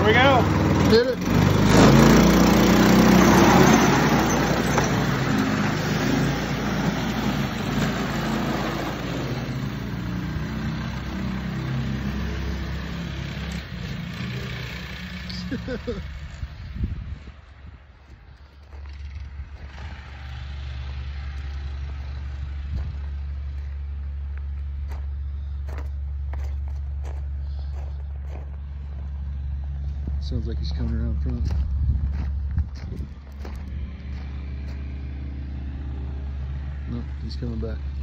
Here we go. Did it. Ha Sounds like he's coming around front. No, he's coming back.